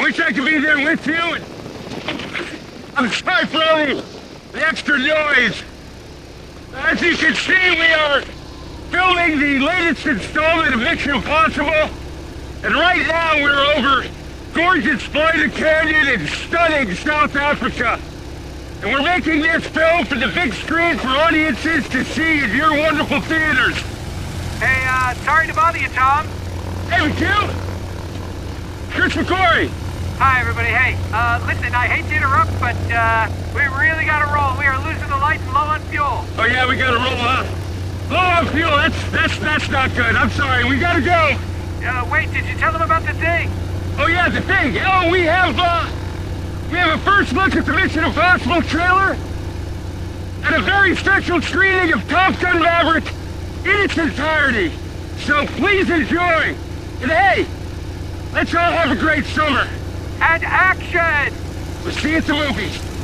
Wish I could be there with you. And I'm sorry for all the, the extra noise. As you can see, we are filming the latest installment of Mission Impossible. And right now we're over gorgeous Spider Canyon in stunning South Africa. And we're making this film for the big screen for audiences to see in your wonderful theaters. Hey, uh, sorry to bother you, Tom. Hey, McQ! Chris McQuarrie! Hi, everybody. Hey, uh, listen, I hate to interrupt, but, uh, we really gotta roll. We are losing the lights and low on fuel. Oh yeah, we gotta roll, huh? Low on fuel, that's, that's, that's not good. I'm sorry, we gotta go. Uh, wait, did you tell them about the thing? Oh yeah, the thing. Oh, we have, uh, we have a first look at the Mission Impossible trailer and a very special screening of Top Gun Maverick in its entirety. So please enjoy. And hey, let's all have a great summer. And action! We'll see at the movies.